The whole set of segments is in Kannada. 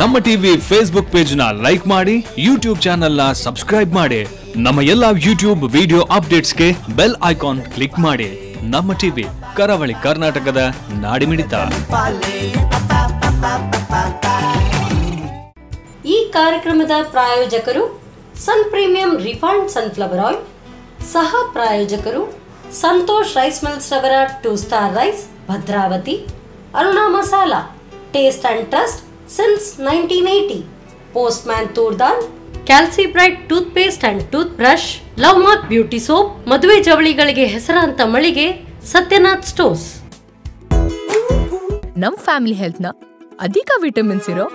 ನಮ್ಮ ಟಿವಿ ಫೇಸ್ಬುಕ್ ಪೇಜ್ನ ಲೈಕ್ ಮಾಡಿ ಯೂಟ್ಯೂಬ್ ಚಾನೆಲ್ನ ಸಬ್ಸ್ಕ್ರೈಬ್ ಮಾಡಿ ನಮ್ಮ ಎಲ್ಲಾ ಯೂಟ್ಯೂಬ್ ವಿಡಿಯೋ ಅಪ್ಡೇಟ್ಸ್ಗೆ ಬೆಲ್ ಐಕಾನ್ ಕ್ಲಿಕ್ ಮಾಡಿ. ನಮ್ಮ ಟಿವಿ ಕರಾವಳಿ ಕರ್ನಾಟಕದ ನಾಡಿಮಿಡಿತ ಈ ಕಾರ್ಯಕ್ರಮದ ಪ್ರಾಯೋಜಕರು Sun premium refined sunflower oil ಸಹ ಪ್ರಾಯೋಜಕರು ಸಂತೋಷ್ ರೈಸ್ ಮಿಲ್ಸ್ ರವರ two star rice Bhadravati Aruna masala. Taste and trust since nineteen eighty Postman toor dal Calci bright toothpaste and toothbrush Love Mark beauty soap ಮದುವೆ ಜವಳಿಗಳಿಗೆ ಹೆಸರಾಂತ ಮಳಿಗೆ ಸತ್ಯನಾಥ್ ಸ್ಟೋರ್ಸ್ ನಮ್ ಫ್ಯಾಮಿಲಿ ಹೆಲ್ತ್ನ ಅಧಿಕ ವಿಟಮಿನ್ಸ್ ಇರೋ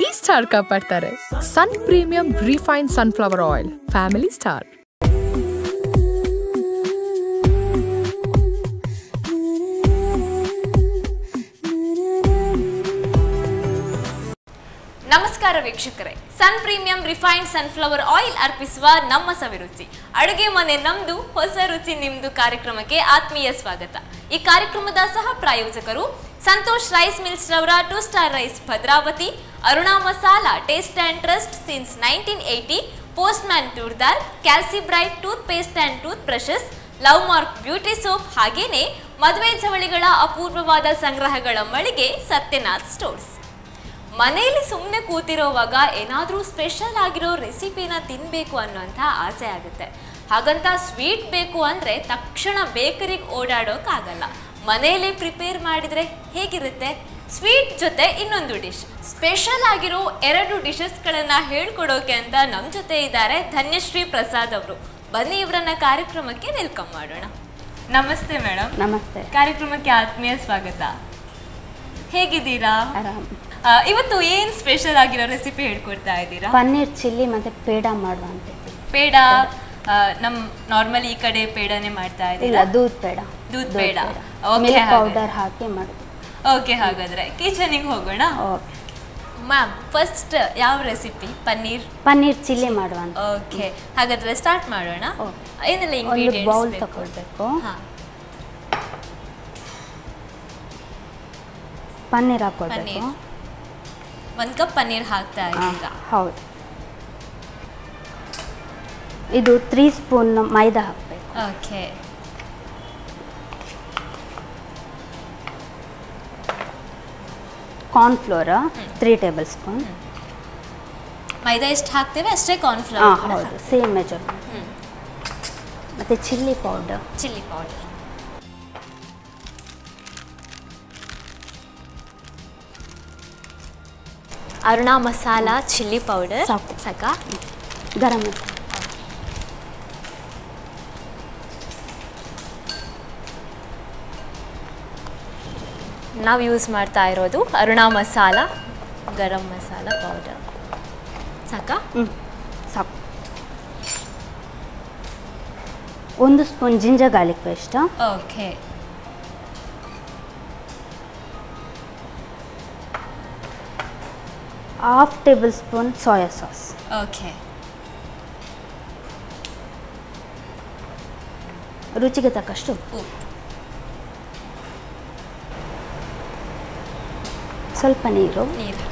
ಈ star ಕಾಪಾಡ್ತಾರೆ Sun Premium refine sunflower oil family star ನಮಸ್ಕಾರ ವೀಕ್ಷಕರೇ. Sun Premium refined sunflower oil ಅರ್ಪಿಸುವ ನಮ್ಮ ಸವಿರುಚಿ. ಅಡುಗೆ ಮನೆ ನಮ್ದು, ಹೊಸ ರುಚಿ ನಿಮ್ದು ಕಾರ್ಯಕ್ರಮಕ್ಕೆ ಆತ್ಮೀಯ ಸ್ವಾಗತ. ಈ ಕಾರ್ಯಕ್ರಮದ ಸಹ ಪ್ರಾಯೋಜಕರು ಸಂತೋಷ್ ರೈಸ್ ಮಿಲ್ಸ್ ರವರ two star rice Bhadravati, Aruna masala, taste and trust since nineteen eighty post man toor dal, Calcibright tooth paste and tooth brushes love mark beauty soap ಹಾಗೇನೆ ಮದುವೆ ಚವಳಿಗಳ ಅಪೂರ್ವವಾದ ಸಂಗ್ರಹಗಳ ಮಳಿಗೆ ಸತ್ಯನಾಥ್ ಸ್ಟೋರ್ಸ್. ಮನೆಯಲ್ಲಿ ಸುಮ್ಮನೆ ಕೂತಿರೋವಾಗ ಏನಾದರೂ ಸ್ಪೆಷಲ್ ಆಗಿರೋ ರೆಸಿಪಿನ ತಿನ್ನಬೇಕು ಅನ್ನೋಂಥ ಆಸೆ ಆಗುತ್ತೆ. ಹಾಗಂತ ಸ್ವೀಟ್ ಬೇಕು ಅಂದರೆ ತಕ್ಷಣ ಬೇಕರಿಗೆ ಓಡಾಡೋಕ್ಕಾಗಲ್ಲ ಮನೆಯಲ್ಲೇ ಪ್ರಿಪೇರ್ ಮಾಡಿದರೆ ಹೇಗಿರುತ್ತೆ? ಸ್ವೀಟ್ ಜೊತೆ ಇನ್ನೊಂದು ಡಿಶ್ ಸ್ಪೆಷಲ್ ಆಗಿರೋ ಎರಡು ಡಿಶಸ್ಗಳನ್ನು ಹೇಳ್ಕೊಡೋಕೆ ಅಂತ ನಮ್ಮ ಜೊತೆ ಇದ್ದಾರೆ ಧನ್ಯಶ್ರೀ ಪ್ರಸಾದ್ ಅವರು. ಬನ್ನಿ ಇವರನ್ನ ಕಾರ್ಯಕ್ರಮಕ್ಕೆ ವೆಲ್ಕಮ್ ಮಾಡೋಣ. ನಮಸ್ತೆ ಮೇಡಮ್ ನಮಸ್ತೆ. ಕಾರ್ಯಕ್ರಮಕ್ಕೆ ಆತ್ಮೀಯ ಸ್ವಾಗತ. ಹೇಗಿದ್ದೀರಾ? ಆರಾಮ್. ಇವತ್ತು ಏನ್ ಸ್ಪೆಷಲ್ ಆಗಿರೋ ರೆಸಿಪಿ ಹೇಳ್ಕೊಡ್ತಾ ಇದ್ದೀರಾ? ಪನ್ನೀರ್ ಚಿಲ್ಲಿ ಮತ್ತೆ ಪೇಡ ಮಾಡುವಂಥದ್ದು ಪೇಡ ನಮ್ ನಾರ್ಮಲ್ ಈ ಕಡೆ ಪೇಡನೆ ಮಾಡ್ತಾ ಇದ್ದೀರಾ? ದೂದ್ ಪೇಡ. ದೂದ್ ಪೇಡ. ಓಕೆ ಪೌಡರ್ ಹಾಕಿ ಮಾಡೋದು. ಓಕೆ ಹಾಗಾದ್ರೆ. ಕಿಚನಿಗೆ ಹೋಗೋಣ? ಮ್ಯಾಮ್ ಫಸ್ಟ್ ಯಾವ ರೆಸಿಪಿ ಪನ್ನೀರ್? ಪನ್ನೀರ್ ಚಿಲ್ಲಿ ಮಾಡುವಂತ ಓಕೆ ಹಾಗಾದ್ರೆ ಸ್ಟಾರ್ಟ್ ಮಾಡೋಣ. ಏನೆಲ್ಲ ಒಂದು ಬೌಲ್ ಇಂಗ್ರೀಡಿಯೆಂಟ್ಸ್ ತಗೊಳ್ಬೇಕು ಪನ್ನೀರ್ ಹಾಕೊಳ್ಬೇಕು. ಒಂದ್ ಕಪ್ ಪನ್ನೀರ್ ಹಾಕ್ತಾ ಆ, ಇದ್ದೀರಾ ಹೌದು ಇದು ತ್ರೀ ಸ್ಪೂನ್ ಮೈದಾ ಹಾಕಬೇಕು okay cornflour three tablespoon maida ಎಷ್ಟು ಹಾಕ್ತೇವೆ ಅಷ್ಟೇ ಹಾಂ ಕಾರ್ನ್ಫ್ಲವರ್ ಹೌದು ಸೇಮ್ ಮೆಜರ್ಮೆಂಟ್ ಮತ್ತು chilli powder chilli powder Aruna masala chilli powder. ಸಾಕು. ಸಾಕಾ? ಗರಂ ಮಸಾಲ. ನಾವು ಯೂಸ್ ಮಾಡ್ತಾ ಇರೋದು ಅರುಣಾ ಮಸಾಲ ಗರಂ ಮಸಾಲ ಪೌಡರ್. ಸಾಕಾ? ಹ್ಞೂ ಸಾಕು. ಒಂದು spoon ginger garlic paste. Okay. Half tablespoon soya sauce okay ರುಚಿಗೆ ತಕ್ಕಷ್ಟು ಉಪ್ಪು. ಸ್ವಲ್ಪ ನೀರು. ನೀರು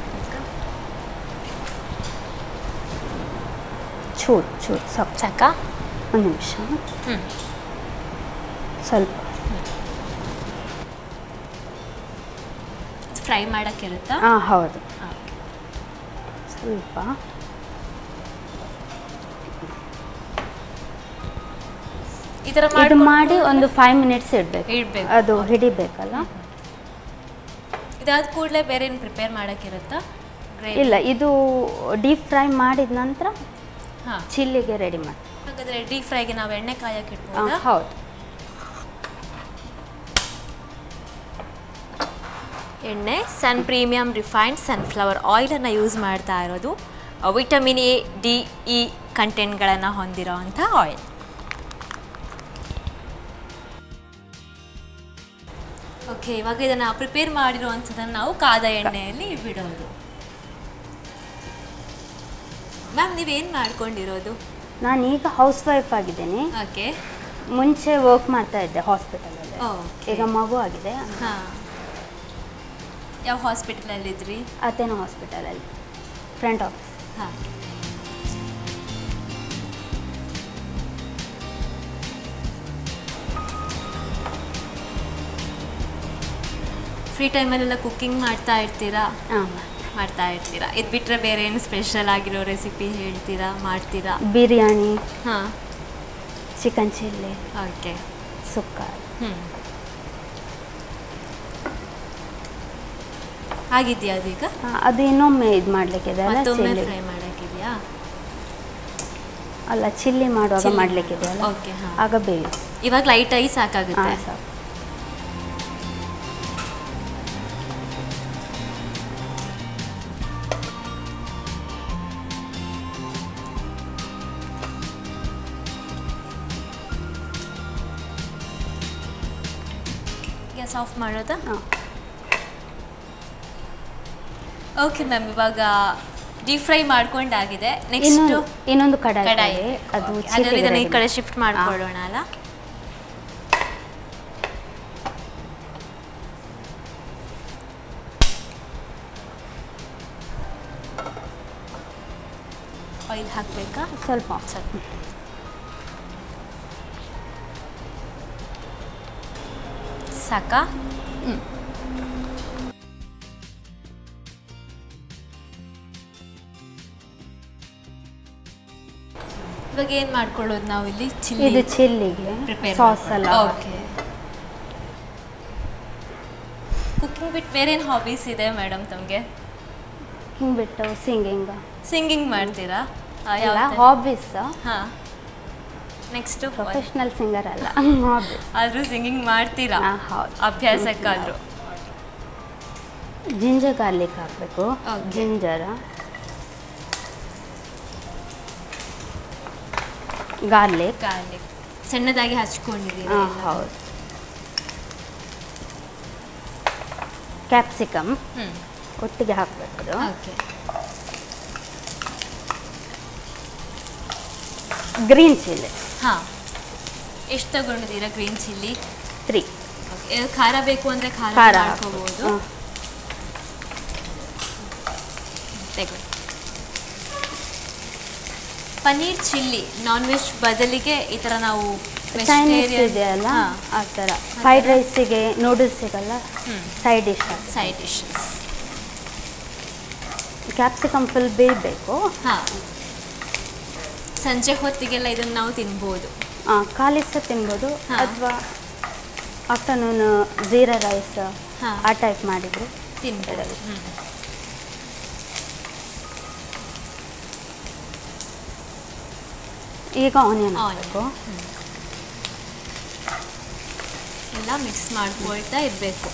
ಚೂರು ಚೂರು ಸ್ವಲ್ಪ. ಸಾಕಾ? ಒಂದು ನಿಮಿಷ. ಸ್ವಲ್ಪ. ಫ್ರೈ ಮಾಡೋಕ್ಕಿರುತ್ತಾ ಹಾಂ ಹೌದು. ಸ್ವಲ್ಪ ಇದು ಮಾಡಿ ಒಂದು ಫೈವ್ ಮಿನಿಟ್ಸ್ ಇಡಬೇಕು. ಇಡಬೇಕು. ಅದು ಹಿಡಿಬೇಕಲ್ಲ? ಇದಾದ ಕೂಡಲೇ ಬೇರೆ ಏನು ಪ್ರಿಪೇರ್ ಮಾಡೋಕ್ಕಿರುತ್ತಾ? ಇಲ್ಲ ಇದು ಡೀಪ್ ಫ್ರೈ ಮಾಡಿದ ನಂತರ ಹಾ. ಚಿಲ್ಲಿಗೆ ರೆಡಿ ಮಾಡಿ ಹಾಗಾದ್ರೆ ಡೀಪ್ ಫ್ರೈಗೆ ನಾವು ಎಣ್ಣೆ ಕಾಯಕ್ಕೆ ಇಟ್ಬೋದಾ? ಹೌದು. ಎಣ್ಣೆ ಸನ್ ಪ್ರೀಮಿಯಂ ರಿಫೈನ್ಡ್ ಸನ್ಫ್ಲವರ್ ಆಯಿಲನ್ನು ಯೂಸ್ ಮಾಡ್ತಾ ಇರೋದು. ವಿಟಮಿನ್ ಎ ಡಿ ಇ ಕಂಟೆಂಟ್ಗಳನ್ನು ಹೊಂದಿರೋ ಅಂಥ ಆಯಿಲ್. ಓಕೆ ಇವಾಗ ಇದನ್ನು ಪ್ರಿಪೇರ್ ಮಾಡಿರುವಂಥದ್ದನ್ನು ನಾವು ಕಾದ ಎಣ್ಣೆಯಲ್ಲಿ ಬಿಡೋದು. ಮ್ಯಾಮ್ ನೀವೇನು ಮಾಡ್ಕೊಂಡಿರೋದು? ನಾನು ಈಗ ಹೌಸ್ ವೈಫ್ ಆಗಿದ್ದೇನೆ. ಓಕೆ. ಮುಂಚೆ ವರ್ಕ್ ಮಾಡ್ತಾ ಇದ್ದೆ ಹಾಸ್ಪಿಟಲಲ್ಲಿ. ಈಗ ಮಗು ಆಗಿದೆ. ಹಾಂ. ಯಾವ ಹಾಸ್ಪಿಟಲಲ್ಲಿ ಇದ್ರಿ ಅತೇನೋ ಹಾಸ್ಪಿಟಲಲ್ಲಿ ಫ್ರಂಟ್ ಆಫೀಸ್. ಹಾಂ. ಫ್ರೀ ಟೈಮಲ್ಲೆಲ್ಲ ಕುಕ್ಕಿಂಗ್ ಮಾಡ್ತಾ ಇರ್ತೀರಾ? ಹಾಂ. ಮಾಡ್ತಾ ಇರ್ತೀರಾ. ಇದು ಬಿಟ್ಟರೆ ಬೇರೆ ಏನು ಸ್ಪೆಷಲ್ ಆಗಿರೋ ರೆಸಿಪಿ ಹೇಳ್ತೀರಾ ಮಾಡ್ತೀರಾ? ಬಿರಿಯಾನಿ ಹಾಂ. Chicken chilli okay sukka. ಹ್ಞೂ ಆಗಿದೆಯಾ ಅದೀಗ? ಅದು ಇನ್ನೊಮ್ಮೆ ಇದು ಮಾಡಲಿಕ್ಕಿದೆ ಇದೆ ಮತ್ತೊಮ್ಮೆ ಫ್ರೈ ಮಾಡೋಕ್ಕಿದೆಯಾ? ಅಲ್ಲ ಚಿಲ್ಲಿ ಮಾಡುವಾಗ ಮಾಡಲಿಕ್ಕೆ ಮಾಡಲಿಕ್ಕಿದೆ ಓಕೆ ಹಾಂ. ಆಗ ಬೇಯಿ ಇವಾಗ ಲೈಟ್ ಆಗಿ ಸಾಕಾಗುತ್ತೆ. ಸಾಕು. ಗ್ಯಾಸ್ ಆಫ್ ಮಾಡೋದಾ? ಹಾಂ. ಓಕೆ ಮ್ಯಾಮ್ ಇವಾಗ ಡೀಪ್ ಫ್ರೈ ಮಾಡ್ಕೊಂಡಾಗಿದೆ. ನೆಕ್ಸ್ಟ್ ಇನ್ನೊಂದು ಇನ್ನೊಂದು ಕಡಾಯಿ ಕಡಾಯಿ. ಅದು ಅದರಲ್ಲಿ ಇದನ್ನ ಈ ಕಡೆ ಶಿಫ್ಟ್ ಮಾಡ್ಕೊಳ್ಳೋಣ ಅಲ್ಲ? ಆಯಿಲ್ ಹಾಕಬೇಕಾ? ಸ್ವಲ್ಪ. ಸ್ವಲ್ಪ ಸಾಕಾ? ಇವಾಗ ಏನು ಮಾಡ್ಕೊಳ್ಳೋದು ನಾವು ಇಲ್ಲಿ? ಚಿಲ್ಲಿ ಇದು ಚಿಲ್ಲಿಗೆ ಸಾಸ್ ಎಲ್ಲ ಓಕೆ ಕುಕಿಂಗ್ ಬಿಟ್ಟು ಬೇರೆ ಏನು ಹಾಬೀಸ್ ಇದೆ ಮೇಡಮ್ ತಮಗೆ? ಹಿಂಗೆ ಬಿಟ್ಟು ಸಿಂಗಿಂಗ್ ಸಿಂಗಿಂಗ್ ಮಾಡ್ತೀರಾ? ಹಾಬೀಸ್ ಹಾಂ. ನೆಕ್ಸ್ಟ್ ಪ್ರೊಫೆಷ್ನಲ್ ಸಿಂಗರ್ ಅಲ್ಲ ಆದರೂ ಸಿಂಗಿಂಗ್ ಮಾಡ್ತೀರಾ. ಅಭ್ಯಾಸಕ್ಕಾದರೂ? ಜಿಂಜರ್ ಗಾರ್ಲಿಕ್ ಹಾಕಬೇಕು. ಜಿಂಜರ್ ಗಾರ್ಲಿಕ್ ಗಾರ್ಲಿಕ್ ಸಣ್ಣದಾಗಿ ಹಚ್ಕೊಂಡಿದ್ದೀರಿ ಹೌದು. ಕ್ಯಾಪ್ಸಿಕಮ್ ಒಟ್ಟಿಗೆ ಹಾಕಬೇಕು ಅದು. ಓಕೆ. ಗ್ರೀನ್ ಚಿಲ್ಲಿ ಹಾಂ. ಎಷ್ಟು ತಗೊಂಡಿದ್ದೀರಾ ಗ್ರೀನ್ ಚಿಲ್ಲಿ ತ್ರೀ ಖಾರ ಬೇಕು ಅಂದರೆ ಖಾರ ಖಾರ ಮಾಡ್ಕೋಬೋದು. ಹಾಂ ತೆಗೊಳ್ಳಿ ಪನ್ನೀರ್ ಚಿಲ್ಲಿ ನಾನ್ ವೆಜ್ ಬದಲಿಗೆ ಈ ಥರ ನಾವು ಚೈನೀಸ್ ಆ ಥರ ಫ್ರೈಡ್ ರೈಸಿಗೆ ನೂಡಲ್ಸ್ ಸಿಗಲ್ಲ? Side dish side dishes capsicum full ಬೇಯಬೇಕು. ಹಾಂ. ಸಂಜೆ ಹೊತ್ತಿಗೆಲ್ಲ ಇದನ್ನು ನಾವು ತಿನ್ಬೋದು. ಖಾಲಿ ಸಹ ತಿನ್ಬೋದು. ಅಥವಾ ಆಫ್ಟರ್ನೂನ್ ಜೀರಾ ರೈಸ್ ಹಾ. ಆ ಟೈಪ್ ಮಾಡಿದರೆ ತಿನ್ಬೋದು. ಈಗ ಆನಿಯನ್. ಹಾಕಬೇಕು. ಎಲ್ಲ ಮಿಕ್ಸ್ ಮಾಡ್ಕೊಳ್ತಾ ಇರಬೇಕು.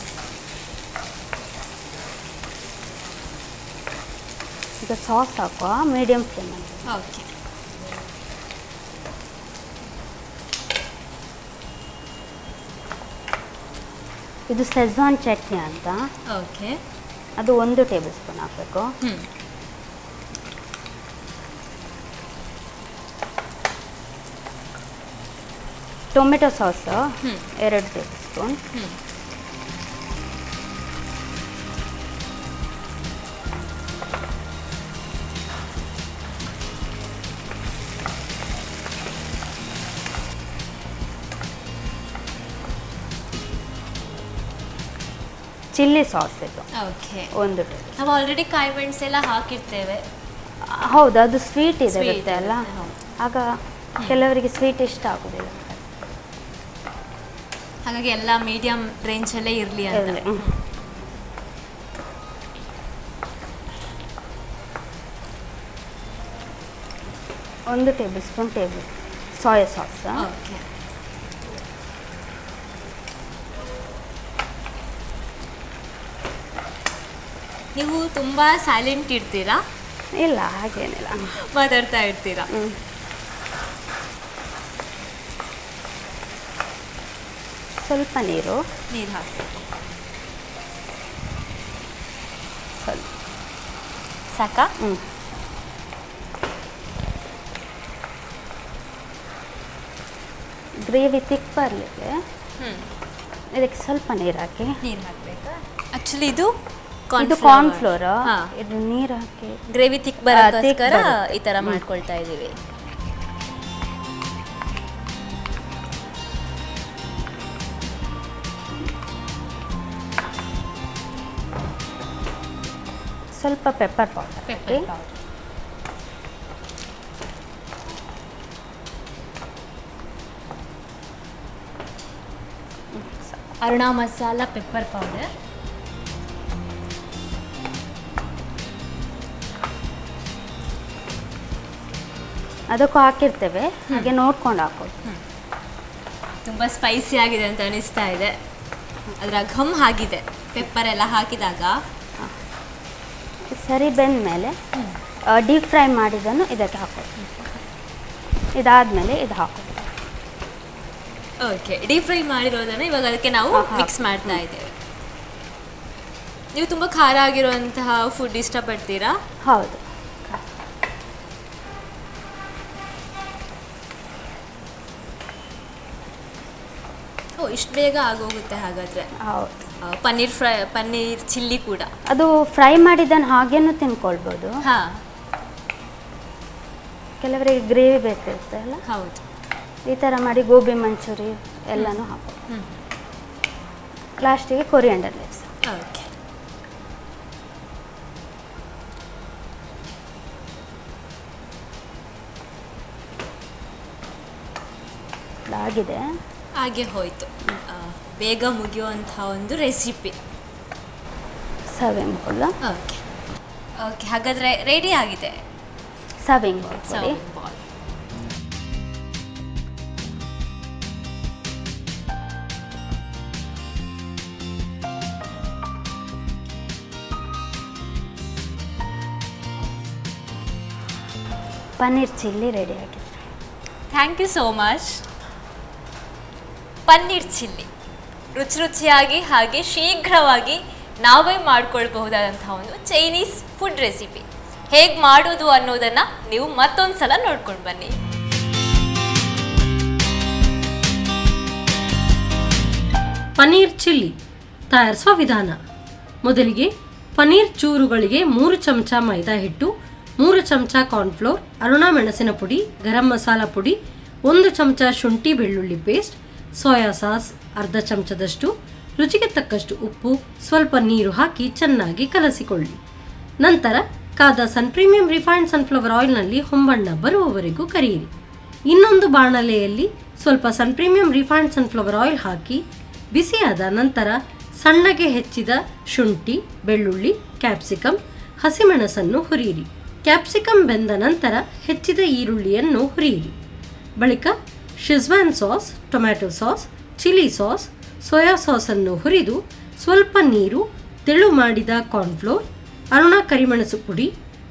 ಈಗ ಸಾಸ್ ಹಾಕುವ ಮೀಡಿಯಮ್ ಫ್ಲೇಮಲ್ಲಿ ಓಕೆ ಇದು ಸೆಝಾನ್ ಚಟ್ನಿ ಅಂತ. ಓಕೆ ಅದು ಒಂದು ಟೇಬಲ್ ಸ್ಪೂನ್ ಹಾಕಬೇಕು ಟೊಮೆಟೊ ಸಾಸ್. ಎರಡು ಟೇಬಲ್ ಸ್ಪೂನ್. ಚಿಲ್ಲಿ ಸಾಸ್ ಇದು. ಓಕೆ. ಒಂದು ನಾವು ಆಲ್ರೆಡಿ ಕಾಯಿ ಮೆಣಸೆಲ್ಲ ಹಾಕಿರ್ತೇವೆ. ಹೌದು ಅದು ಸ್ವೀಟ್ ಇದೆ ಇರುತ್ತೆ ಅಲ್ಲ? ಆಗ ಕೆಲವರಿಗೆ ಸ್ವೀಟ್ ಇಷ್ಟ ಆಗೋದಿಲ್ಲ. ಹಾಗಾಗಿ ಎಲ್ಲ ಮೀಡಿಯಂ ರೇಂಜಲ್ಲೇ ಇರಲಿ ಅಂತ. ಇರ್ಲಿ, ಹ್ಮ್. ಒಂದು tablespoon table soya sauce okay ನೀವು ತುಂಬ ಸೈಲೆಂಟ್ ಇರ್ತೀರಾ ಇಲ್ಲ ಹಾಗೇನಿಲ್ಲ. ಮಾತಾಡ್ತಾ ಇರ್ತೀರಾ? ಸ್ವಲ್ಪ ನೀರು. ನೀರು ಹಾಕಿ. ಸ್ವಲ್ಪ ಸಾಕಾ? ಹ್ಞೂ ಗ್ರೇವಿ ತಿಕ್ ಬರಲಿಕ್ಕೆ ಇದಕ್ಕೆ ಸ್ವಲ್ಪ ನೀರು ಹಾಕಿ. ನೀರು ಹಾಕಬೇಕಾ? ಆ್ಯಕ್ಚುಲಿ ಇದು ಇದು ಕಾರ್ನ್ ಫ್ಲೋರ್ ಇದು ನೀರು ಹಾಕಿ. ಗ್ರೇವಿ ತಿಕ್ ಬರೋದಕ್ಕೋಸ್ಕರ. ಈ ಥರ ಮಾಡ್ಕೊಳ್ತಾ ಇದೀವಿ ಸ್ವಲ್ಪ pepper powder. Aruna masala pepper powder ಅದಕ್ಕೂ ಹಾಕಿರ್ತೇವೆ. ಹಾಗೆ ನೋಡ್ಕೊಂಡು ಹಾಕೋದು ತುಂಬ ಸ್ಪೈಸಿ ಆಗಿದೆ ಅಂತ ಅನಿಸ್ತಾ ಇದೆ. ಅದರ ಘಮ್ ಆಗಿದೆ. ಪೆಪ್ಪರ್ ಎಲ್ಲ ಹಾಕಿದಾಗ. ಸರಿ ಬೆಂದ ಮೇಲೆ ಡೀಪ್ ಫ್ರೈ ಮಾಡಿದ್ದನ್ನು ಇದಕ್ಕೆ ಹಾಕೋದು. ಇದಾದಮೇಲೆ ಇದು ಹಾಕೋದು. ಓಕೆ ಡೀಪ್ ಫ್ರೈ ಮಾಡಿರೋದನ್ನು ಇವಾಗ ಅದಕ್ಕೆ ನಾವು. ಮಿಕ್ಸ್ ಮಾಡ್ತಾ ಇದ್ದೇವೆ. ನೀವು ತುಂಬ ಖಾರ ಆಗಿರುವಂತಹ ಫುಡ್ ಇಷ್ಟಪಡ್ತೀರಾ? ಹೌದು. ಓ ಇಷ್ಟು ಬೇಗ ಆಗೋಗುತ್ತೆ ಹಾಗಾದರೆ. ಹೌದು. ಪನ್ನೀರ್ ಫ್ರೈ ಪನ್ನೀರ್ ಚಿಲ್ಲಿ ಕೂಡ. ಅದು ಫ್ರೈ ಮಾಡಿದ್ದನ್ನು ಹಾಗೇನು ತಿನ್ಕೊಳ್ಬೋದು? ಹಾಂ. ಕೆಲವರಿಗೆ ಗ್ರೇವಿ ಬೇಕಿರುತ್ತೆ ಅಲ್ಲ? ಹೌದು. ಈ ಥರ ಮಾಡಿ ಗೋಬಿ ಮಂಚೂರಿ ಎಲ್ಲನೂ ಹಾಕೋದು ಲಾಸ್ಟಿಗೆ ಕೊರಿಯಂಡರ್ ಲೀವ್ಸ್. ಓಕೆ. ಆಗಿದೆ ಹಾಗೆ ಹೋಯ್ತು. ಬೇಗ ಮುಗಿಯುವಂತಹ ಒಂದು recipe serving bowl okay okay ಹಾಗಾದ್ರೆ ರೆಡಿ ಆಗಿದೆ. Serving bowl bowl paneer chilli ready ಆಗಿದೆ. Thank you so much paneer chilli. ರುಚಿ ರುಚಿಯಾಗಿ ಹಾಗೆ ಶೀಘ್ರವಾಗಿ ನಾವೇ ಮಾಡ್ಕೊಳ್ಬಹುದಾದಂತಹ ಒಂದು ಚೈನೀಸ್ ಫುಡ್ ರೆಸಿಪಿ ಹೇಗೆ ಮಾಡೋದು ಅನ್ನೋದನ್ನು ನೀವು ಮತ್ತೊಂದು ಸಲ ನೋಡ್ಕೊಂಡು ಬನ್ನಿ. ಪನ್ನೀರ್ ಚಿಲ್ಲಿ ತಯಾರಿಸುವ ವಿಧಾನ. ಮೊದಲಿಗೆ ಪನ್ನೀರ್ ಚೂರುಗಳಿಗೆ ಮೂರು ಚಮಚ ಮೈದಾ ಹಿಟ್ಟು, ಮೂರು ಚಮಚ ಕಾರ್ನ್ಫ್ಲೋರ್ ಅರುಣ ಮೆಣಸಿನ ಪುಡಿ, ಗರಂ ಮಸಾಲ ಪುಡಿ, ಒಂದು ಚಮಚ ಶುಂಠಿ ಬೆಳ್ಳುಳ್ಳಿ ಪೇಸ್ಟ್ ಸೋಯಾ ಸಾಸ್ ಅರ್ಧ ಚಮಚದಷ್ಟು, ರುಚಿಗೆ ತಕ್ಕಷ್ಟು ಉಪ್ಪು, ಸ್ವಲ್ಪ ನೀರು ಹಾಕಿ ಚೆನ್ನಾಗಿ ಕಲಸಿಕೊಳ್ಳಿ. ನಂತರ ಕಾದ ಸನ್ ಪ್ರೀಮಿಯಂ ರಿಫೈನ್ಡ್ ಸನ್ಫ್ಲವರ್ ಆಯಿಲ್ನಲ್ಲಿ ಹೊಂಬಣ್ಣ ಬರುವವರೆಗೂ ಕರಿಯಿರಿ. ಇನ್ನೊಂದು ಬಾಣಲೆಯಲ್ಲಿ ಸ್ವಲ್ಪ Sun Premium refined sunflower oil ಹಾಕಿ, ಬಿಸಿಯಾದ ನಂತರ ಸಣ್ಣಗೆ ಹೆಚ್ಚಿದ ಶುಂಠಿ, ಬೆಳ್ಳುಳ್ಳಿ ಕ್ಯಾಪ್ಸಿಕಮ್ ಹಸಿಮೆಣಸನ್ನು ಹುರಿಯಿರಿ. ಕ್ಯಾಪ್ಸಿಕಮ್ ಬೆಂದ ನಂತರ ಹೆಚ್ಚಿದ ಈರುಳ್ಳಿಯನ್ನು ಹುರಿಯಿರಿ. ಬಳಿಕ Schezwan sauce tomato sauce chilli sauce soya ಸಾಸನ್ನು ಹುರಿದು ಸ್ವಲ್ಪ ನೀರು, ತೆಳು ಮಾಡಿದ ಕಾರ್ನ್ಫ್ಲೋರ್ ಅರುಣ ಕರಿಮೆಣಸು ಪುಡಿ,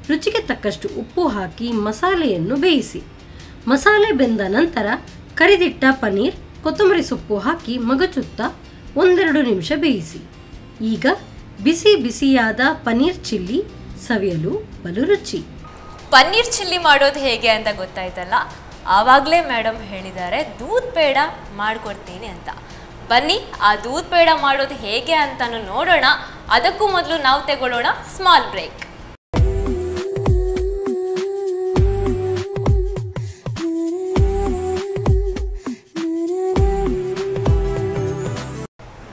ರುಚಿಗೆ ತಕ್ಕಷ್ಟು ಉಪ್ಪು ಹಾಕಿ ಮಸಾಲೆಯನ್ನು ಬೇಯಿಸಿ. ಮಸಾಲೆ ಬೆಂದ ನಂತರ ಕರಿದಿಟ್ಟ ಪನ್ನೀರ್ ಕೊತ್ತಂಬರಿ ಸೊಪ್ಪು ಹಾಕಿ ಮಗಚುತ್ತಾ ಒಂದೆರಡು ನಿಮಿಷ ಬೇಯಿಸಿ. ಈಗ ಬಿಸಿ ಬಿಸಿಯಾದ ಪನ್ನೀರ್ ಚಿಲ್ಲಿ ಸವಿಯಲು ಬಲು ರುಚಿ. ಪನ್ನೀರ್ ಚಿಲ್ಲಿ ಮಾಡೋದು ಹೇಗೆ ಅಂತ ಗೊತ್ತಾಯ್ತಲ್ಲ? ಆವಾಗಲೇ ಮೇಡಮ್ ಹೇಳಿದ್ದಾರೆ, ದೂದ್ ಪೇಡ ಮಾಡಿಕೊಡ್ತೀನಿ ಅಂತ. ಬನ್ನಿ, ಆ ದೂದ್ ಪೇಡ ಮಾಡೋದು ಹೇಗೆ ಅಂತಾನು ನೋಡೋಣ. ಅದಕ್ಕೂ ಮೊದಲು ನಾವು ತಗೊಳ್ಳೋಣ ಸ್ಮಾಲ್ ಬ್ರೇಕ್.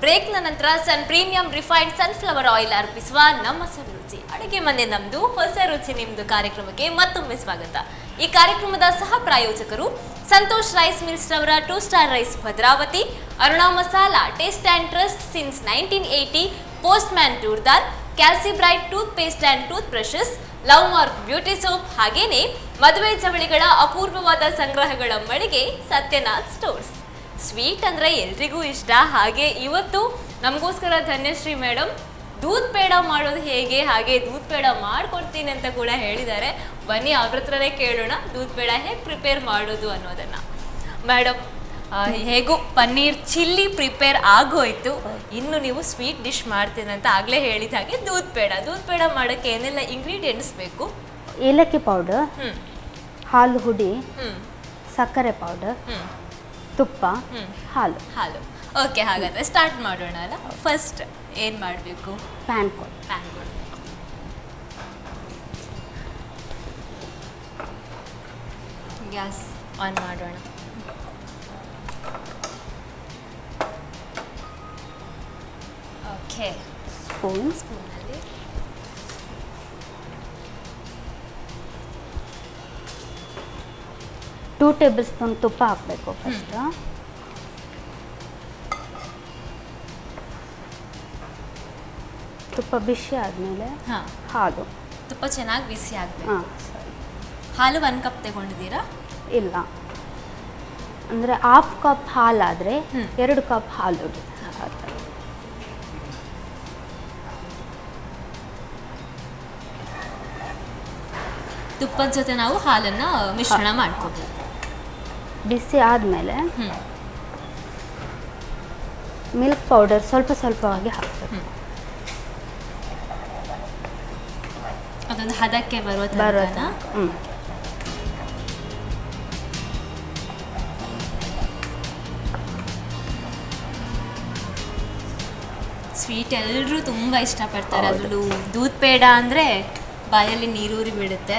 ಬ್ರೇಕ್ನ ನಂತರ Sun Premium refined sunflower oil ಅರ್ಪಿಸುವ ನಮ್ಮ ಸವಿ ರುಚಿ. ಅಡುಗೆ ಮನೆ ನಮ್ಮದು ಹೊಸ ರುಚಿ ನಿಮ್ಮದು ಕಾರ್ಯಕ್ರಮಕ್ಕೆ ಮತ್ತೊಮ್ಮೆ ಸ್ವಾಗತ. ಈ ಕಾರ್ಯಕ್ರಮದ ಸಹ ಪ್ರಾಯೋಜಕರು ಸಂತೋಷ್ ರೈಸ್ ಮಿಲ್ಸ್ ರವರ two star rice Bhadravati, Aruna masala, taste and trust since nineteen eighty, post man toor dal Calcibright tooth paste and tooth brushes love mark beauty soap ಹಾಗೇನೆ ಮದುವೆ ಜವಳಿಗಳ ಅಪೂರ್ವವಾದ ಸಂಗ್ರಹಗಳ ಮಳಿಗೆ ಸತ್ಯನಾಥ್ ಸ್ಟೋರ್ಸ್. ಸ್ವೀಟ್ ಅಂದರೆ ಎಲ್ರಿಗೂ ಇಷ್ಟ. ಹಾಗೆ ಇವತ್ತು ನಮಗೋಸ್ಕರ ಧನ್ಯಶ್ರೀ ಮೇಡಮ್ ದೂದ್ ಪೇಡ ಮಾಡೋದು ಹೇಗೆ ಹಾಗೆ ದೂದ್ ಪೇಡ ಮಾಡ್ಕೊಡ್ತೀನಿ ಅಂತ ಕೂಡ ಹೇಳಿದ್ದಾರೆ. ಬನ್ನಿ ಅವ್ರ ಹತ್ರನೇ ಕೇಳೋಣ ದೂದ್ ಪೇಡ ಹೇಗೆ ಪ್ರಿಪೇರ್ ಮಾಡೋದು ಅನ್ನೋದನ್ನ. ಮೇಡಮ್ ಹೇಗೂ ಪನ್ನೀರ್ ಚಿಲ್ಲಿ ಪ್ರಿಪೇರ್ ಆಗೋಯ್ತು. ಇನ್ನು ನೀವು ಸ್ವೀಟ್ ಡಿಶ್ ಮಾಡ್ತೀನಿ ಅಂತ ಆಗಲೇ ಹೇಳಿದ ಹಾಗೆ ದೂದ್ ಪೇಡ. ದೂದ್ ಪೇಡ ಮಾಡೋಕ್ಕೆ ಏನೆಲ್ಲ ಇಂಗ್ರೀಡಿಯೆಂಟ್ಸ್ ಬೇಕು? ಏಲಕ್ಕಿ ಪೌಡರ್ ಹ್ಞೂ ಹಾಲು ಹುಡಿ ಹ್ಞೂ ಸಕ್ಕರೆ ಪೌಡರ್ ಹ್ಞೂ ತುಪ್ಪ. ಹಾಲು. ಹಾಲು. ಓಕೆ ಹಾಗಾದ್ರೆ ಸ್ಟಾರ್ಟ್ ಮಾಡೋಣ ಅಲ್ಲ? ಫಸ್ಟ್ ಏನು ಮಾಡಬೇಕು? Pan code. Pan code. Gas on ಮಾಡೋಣ. ಓಕೆ ಸ್ಪೂನ್ ಸ್ಪೂನಲ್ಲಿ ಟೂ ಟೇಬಲ್ ಸ್ಪೂನ್ ತುಪ್ಪ ಹಾಕಬೇಕು ಫಸ್ಟ್ ತುಪ್ಪ ಬಿಸಿ ಆದಮೇಲೆ ಹಾಂ. ಹಾಲು. ತುಪ್ಪ ಚೆನ್ನಾಗಿ ಬಿಸಿ ಆಗಬೇಕು. ಹಾಂ. ಸರಿ ಹಾಲು ಒನ್ ಕಪ್ ತಗೊಂಡಿದ್ದೀರಾ? ಇಲ್ಲ. ಅಂದರೆ ಹಾಫ್ ಕಪ್ ಹಾಲಾದರೆ ಆದ್ರೆ ಎರಡು ಕಪ್ ಹಾಲು ತುಪ್ಪದ ಜೊತೆ ನಾವು ಹಾಲನ್ನು ಮಿಶ್ರಣ ಮಾಡ್ಕೋಬೇಕು ಬಿಸಿ ಆದಮೇಲೆ ಮಿಲ್ಕ್ ಪೌಡರ್ ಸ್ವಲ್ಪ ಸ್ವಲ್ಪವಾಗಿ ಹಾಕಬೇಕು. ಅದೊಂದು ಹದಕ್ಕೆ ಬರುವ ತನಕನಾ? ಸ್ವೀಟ್ ಎಲ್ಲರೂ ತುಂಬ ಇಷ್ಟಪಡ್ತಾರೆ. ಅದರಲ್ಲೂ ದೂದ್ ಪೇಡ ಅಂದರೆ ಬಾಯಲ್ಲಿ ನೀರೂರಿ ಬಿಡುತ್ತೆ.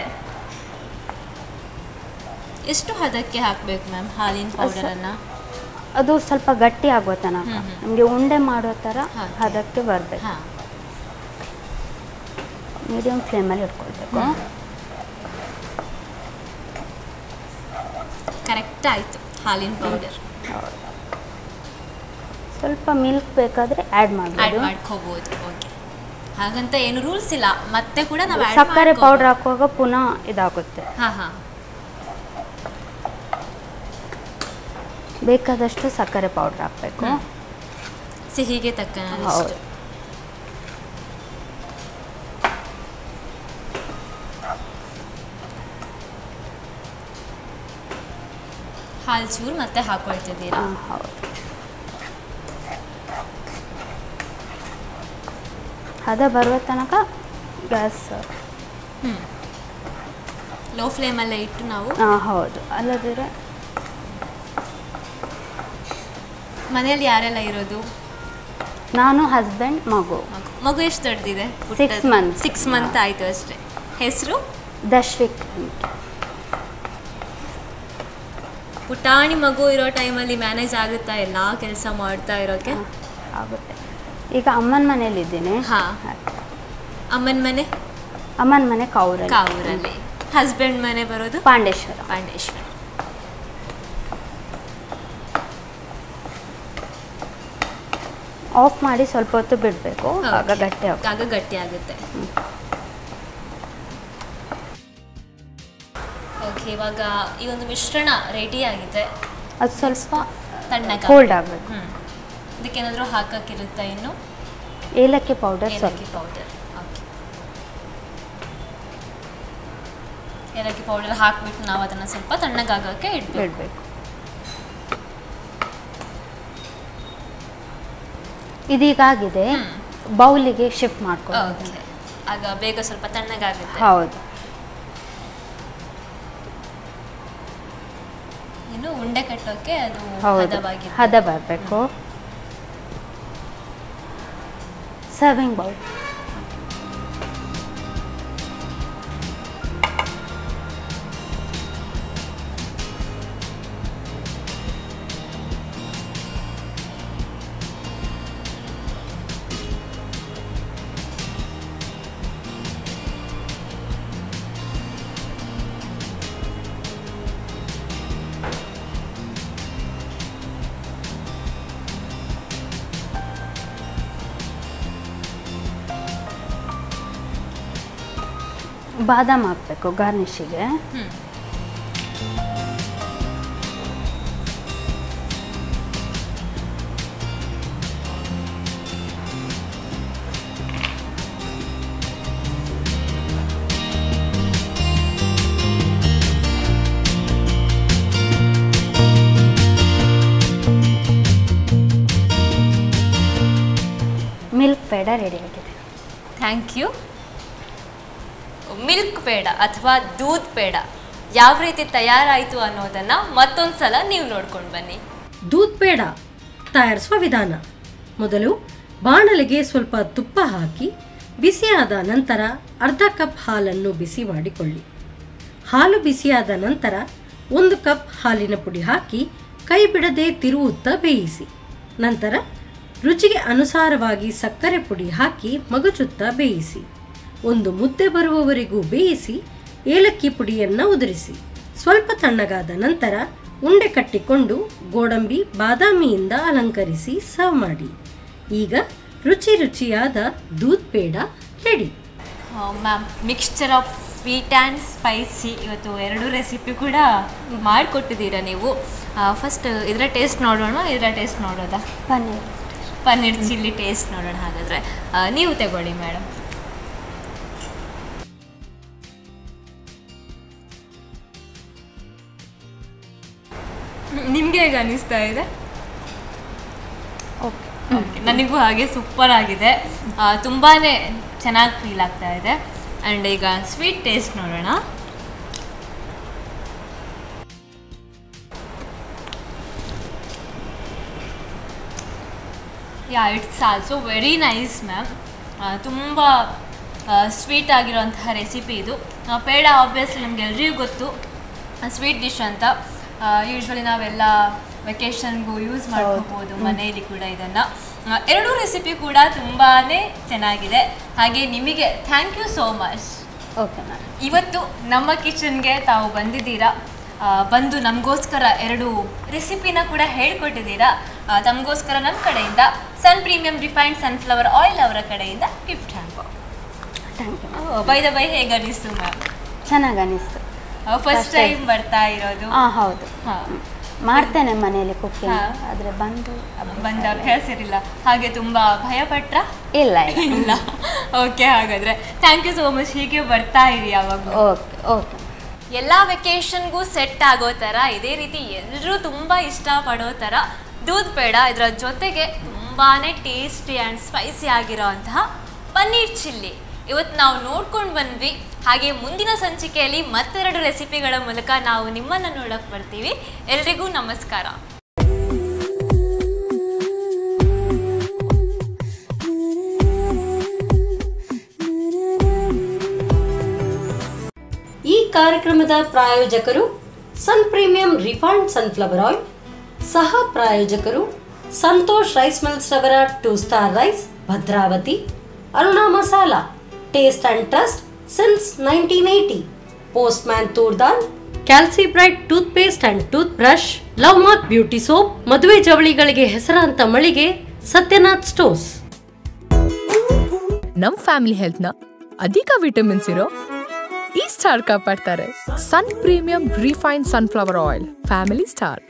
ಎಷ್ಟು ಹದಕ್ಕೆ ಹಾಕಬೇಕು ಮ್ಯಾಮ್ ಹಾಲಿನ ಪೌಡರನ್ನು ಅದು ಸ್ವಲ್ಪ ಗಟ್ಟಿ ಆಗೋ ತನಕ. ನಮಗೆ ಉಂಡೆ ಮಾಡೋ ಥರ ಹದಕ್ಕೆ ಬರಬೇಕು. ಮೀಡಿಯಮ್ ಫ್ಲೇಮಲ್ಲಿ ಇಟ್ಕೊಳ್ಬೇಕು. ಕರೆಕ್ಟ್ ಆಯಿತು ಹಾಲಿನ ಪೌಡರ್ ಸ್ವಲ್ಪ ಮಿಲ್ಕ್ ಬೇಕಾದರೆ ಆ್ಯಡ್ ಮಾಡಿ ಮಾಡ್ಬೋದು ಮಾಡ್ಕೋಬೋದು ಓಕೆ ಹಾಗಂತ ಏನು ರೂಲ್ಸ್ ಇಲ್ಲ ಮತ್ತೆ ಕೂಡ ನಾವು ಸಕ್ಕರೆ ಪೌಡರ್ ಹಾಕುವಾಗ ಪುನಃ ಇದಾಗುತ್ತೆ. ಹಾಂ ಹಾಂ. ಬೇಕಾದಷ್ಟು ಸಕ್ಕರೆ ಪೌಡರ್ ಹಾಕಬೇಕು. ಸಿಹಿಗೆ ತಕ್ಕನಷ್ಟು. ಹಾಲು ಚೂರು ಮತ್ತೆ ಹಾಕೊಳ್ತಿದ್ದೀರಾ? ಹೌದು. ಹದ ಬರುವ ತನಕ ಗ್ಯಾಸ್ ಹ್ಞೂ ಲೋ ಫ್ಲೇಮಲ್ಲೇ ಇಟ್ಟು ನಾವು ಹಾಂ ಹೌದು. ಅಲ್ಲದಿದ್ರೆ ಮನೆಯಲ್ಲಿ ಯಾರೆಲ್ಲ ಇರೋದು? ನಾನು ಹಸ್ಬೆಂಡ್ ಮಗು. ಮಗು. ಮಗು ಎಷ್ಟು ದೊಡ್ಡದಿದೆ? ಸಿಕ್ಸ್ ಮಂತ್ ಸಿಕ್ಸ್ ಮಂತ್ ಆಯಿತು ಅಷ್ಟೇ. ಹೆಸರು? ದಶ್ವಿಕ್ ಅಂತ. ಪುಟಾಣಿ ಮಗು ಇರೋ ಟೈಮಲ್ಲಿ ಮ್ಯಾನೇಜ್ ಆಗುತ್ತಾ ಎಲ್ಲ ಕೆಲಸ ಮಾಡ್ತಾ ಇರೋಕೆ? ಆಗುತ್ತೆ. ಈಗ ಅಮ್ಮನ ಮನೇಲಿದ್ದೀನಿ ಹಾ. ಅಮ್ಮನ ಮನೆ? ಅಮ್ಮನ ಮನೆ ಕೌರಲ್ಲಿ ಕಾವೂರಲ್ಲಿ. ಹಸ್ಬೆಂಡ್ ಮನೆ ಬರೋದು? ಪಾಂಡೇಶ್ವರ. ಪಾಂಡೇಶ್ವರ. ಆಫ್ ಮಾಡಿ ಸ್ವಲ್ಪ ಹೊತ್ತು ಬಿಡಬೇಕು. ಆಗ. ಗಟ್ಟಿ ಆಗುತ್ತೆ. ಆಗ ಗಟ್ಟಿ ಆಗುತ್ತೆ. ಓಕೆ ಇವಾಗ ಈ ಒಂದು ಮಿಶ್ರಣ ರೆಡಿ ಆಗಿದೆ. ಅದು ಸ್ವಲ್ಪ ತಣ್ಣಗೆ ಕೋಲ್ಡ್ ಆಗಬೇಕು. ಇದಕ್ಕೆ ಏನಾದರೂ ಹಾಕಕ್ಕಿರುತ್ತಾ ಇನ್ನು? ಏಲಕ್ಕಿ ಪೌಡರ್ ಏಲಕ್ಕಿ ಪೌಡರ್ ಓಕೆ ಏಲಕ್ಕಿ ಪೌಡರ್ ಹಾಕ್ಬಿಟ್ಟು ನಾವು ಅದನ್ನು ಸ್ವಲ್ಪ ತಣ್ಣಗಾಗಕ್ಕೆ ಇಡಬೇಕು. ಇದೀಗ ಆಗಿದೆ. ಬೌಲಿಗೆ ಶಿಫ್ಟ್ ಮಾಡ್ಕೊಂಡು ಓಕೆ ಆಗ ಬೇಗ ಸ್ವಲ್ಪ ತಣ್ಣಗಾಗುತ್ತೆ. ಹೌದು. ಉಂಡೆ ಕಟ್ಟೋಕೆ ಅದು ಹೌದು ಹದ ಬರಬೇಕು ಸರ್ವಿಂಗ್ ಬೌಲ್ ಬಾದಾಮ್ ಹಾಕಬೇಕು ಗಾರ್ನಿಷಿಗೆ. ಹ್ಮ್. ಮಿಲ್ಕ್ ಪೇಡ ರೆಡಿ ಆಗಿದೆ. Thank you. ಮಿಲ್ಕ್ ಪೇಡ ಅಥವಾ ದೂದ್ ಪೇಡ ಯಾವ ರೀತಿ ತಯಾರಾಯಿತು ಅನ್ನೋದನ್ನ ಮತ್ತೊಂದು ಸಲ ನೀವು ನೋಡ್ಕೊಂಡು ಬನ್ನಿ. ದೂದ್ ಪೇಡ ತಯಾರಿಸುವ ವಿಧಾನ. ಮೊದಲು ಬಾಣಲೆಗೆ ಸ್ವಲ್ಪ ತುಪ್ಪ ಹಾಕಿ ಬಿಸಿಯಾದ ನಂತರ ಅರ್ಧ ಕಪ್ ಹಾಲನ್ನು ಬಿಸಿ ಮಾಡಿಕೊಳ್ಳಿ. ಹಾಲು ಬಿಸಿಯಾದ ನಂತರ ಒಂದು ಕಪ್ ಹಾಲಿನ ಪುಡಿ ಹಾಕಿ ಕೈ ಬಿಡದೆ ತಿರುವುತ್ತಾ ಬೇಯಿಸಿ. ನಂತರ ರುಚಿಗೆ ಅನುಸಾರವಾಗಿ ಸಕ್ಕರೆ ಪುಡಿ ಹಾಕಿ ಮಗುಚುತ್ತಾ ಬೇಯಿಸಿ. ಒಂದು ಮುದ್ದೆ ಬರುವವರೆಗೂ ಬೇಯಿಸಿ ಏಲಕ್ಕಿ ಪುಡಿಯನ್ನು ಉದುರಿಸಿ. ಸ್ವಲ್ಪ ತಣ್ಣಗಾದ ನಂತರ ಉಂಡೆ ಕಟ್ಟಿಕೊಂಡು ಗೋಡಂಬಿ ಬಾದಾಮಿಯಿಂದ ಅಲಂಕರಿಸಿ ಸರ್ವ್ ಮಾಡಿ. ಈಗ ರುಚಿ ರುಚಿಯಾದ doodh peda ready. Ma'am mixture of sweet and spicy ಇವತ್ತು ಎರಡು ರೆಸಿಪಿ ಕೂಡ ಮಾಡಿಕೊಟ್ಟಿದ್ದೀರಾ ನೀವು? ಫಸ್ಟ್ ಇದರ ಟೇಸ್ಟ್ ನೋಡೋಣ ಇದರ ಟೇಸ್ಟ್ ನೋಡೋದಾ? ಪನ್ನೀರ್. ಪನ್ನೀರ್ ಚಿಲ್ಲಿ ಟೇಸ್ಟ್ ನೋಡೋಣ ಹಾಗಾದರೆ. ನೀವು ತಗೊಳ್ಳಿ ಮೇಡಮ್ ನಿಮಗೆ ಹೇಗೆ ಅನಿಸ್ತಾ ಇದೆ? ಓಕೆ ಓಕೆ ನನಗೂ ಹಾಗೆ ಸೂಪರ್ ಆಗಿದೆ. ತುಂಬಾ ತುಂಬಾನೇ ಚೆನ್ನಾಗಿ ಫೀಲ್ ಆಗ್ತಾ ಇದೆ. ಆ್ಯಂಡ್ ಈಗ ಸ್ವೀಟ್ ಟೇಸ್ಟ್ ನೋಡೋಣ. Yeah it's also very nice ma'am ತುಂಬ ಸ್ವೀಟ್ ಆಗಿರೋಂತಹ ರೆಸಿಪಿ ಇದು. ಪೇಡ ಆಬ್ವಿಯಸ್ಲಿ ನಮ್ಗೆ ಎಲ್ರಿಗೂ ಗೊತ್ತು ಸ್ವೀಟ್ ಡಿಶ್ ಅಂತ. ಯೂಶ್ವಲಿ ನಾವೆಲ್ಲ ವೆಕೇಶನ್ಗೂ ಯೂಸ್ ಮಾಡ್ಕೋಬೋದು ಮನೆಯಲ್ಲಿ ಕೂಡ ಇದನ್ನು. ಎರಡೂ ರೆಸಿಪಿ ಕೂಡ ತುಂಬಾ ಚೆನ್ನಾಗಿದೆ. ಹಾಗೆ ನಿಮಗೆ thank you so much okay ma'am ಇವತ್ತು ನಮ್ಮ ಕಿಚನ್ಗೆ ತಾವು ಬಂದಿದ್ದೀರಾ? ಬಂದು ನಮಗೋಸ್ಕರ ಎರಡು ರೆಸಿಪಿನ ಕೂಡ ಹೇಳ್ಕೊಟ್ಟಿದ್ದೀರಾ? ತಮಗೋಸ್ಕರ ನಮ್ಮ ಕಡೆಯಿಂದ Sun Premium refined sunflower oil ಅವರ ಕಡೆಯಿಂದ gift hamper thank you bye the bye ಹೇಗೆ ಅನಿಸ್ತು ಮ್ಯಾಮ್ ಚೆನ್ನಾಗಿ ಅನಿಸ್ತು ಫಸ್ಟ್ ಟೈಮ್ ಬರ್ತಾ ಇರೋದು. ಹಾಂ ಹೌದು. ಹಾ. ಮಾಡ್ತೇನೆ ಮನೆಯಲ್ಲಿ ಕುಕ್ಕಿಂಗ್ ಆದ್ರೆ ಬಂದು ಬಂದ ಅಭ್ಯಾಸ ಇರಲಿಲ್ಲ. ಹಾಗೆ ತುಂಬಾ ಭಯ ಪಟ್ರ ಇಲ್ಲ ಇಲ್ಲ. ಇಲ್ಲ. ಓಕೆ ಹಾಗಾದ್ರೆ. ಥ್ಯಾಂಕ್ ಯು ಸೋ ಮಚ್ ಹೀಗೆ ಬರ್ತಾ ಇರಿ ಯಾವಾಗ ಓಕೆ ಓಕೆ ಎಲ್ಲ ವೆಕೇಶನ್ಗೂ ಸೆಟ್ ಆಗೋ ಥರ ಇದೇ ರೀತಿ ಎಲ್ಲರೂ ತುಂಬ ಇಷ್ಟಪಡೋ ಥರ ದೂದ್ ಪೇಡ ಇದರ ಜೊತೆಗೆ ತುಂಬಾ ಟೇಸ್ಟಿ ಆ್ಯಂಡ್ ಸ್ಪೈಸಿ ಆಗಿರೋ ಅಂತಹ ಪನ್ನೀರ್ ಚಿಲ್ಲಿ. ಇವತ್ತು ನಾವು ನೋಡ್ಕೊಂಡು ಬಂದ್ವಿ. ಹಾಗೆ ಮುಂದಿನ ಸಂಚಿಕೆಯಲ್ಲಿ ಮತ್ತೆರಡು ರೆಸಿಪಿಗಳ ಮೂಲಕ ನಾವು ನಿಮ್ಮನ್ನು ನೋಡಕ್ಕೆ ಬರ್ತೀವಿ. ಎಲ್ರಿಗೂ ನಮಸ್ಕಾರ. ಈ ಕಾರ್ಯಕ್ರಮದ ಪ್ರಾಯೋಜಕರು Sun premium refined sunflower oil, ಸಹ ಪ್ರಾಯೋಜಕರು ಸಂತೋಷ್ ರೈಸ್ ಮಿಲ್ಸ್ ರವರ two star rice Bhadravati, Aruna masala. Taste trust since nineteen eighty Postman toor dal Calci bright toothpaste and toothbrush Love Mark beauty soap ಮದುವೆ ಜವಳಿಗಳಿಗೆ ಹೆಸರಾಂತ ಮಳಿಗೆ ಸತ್ಯನಾಥ್ ಸ್ಟೋರ್ಸ್ ನಮ್ ಫ್ಯಾಮಿಲಿ ಹೆಲ್ತ್ನ ಅಧಿಕ ವಿಟಮಿನ್ಸ್ ಇರೋ ಈ star ಕಾಪಾಡ್ತಾರೆ Sun Premium refine sunflower oil family star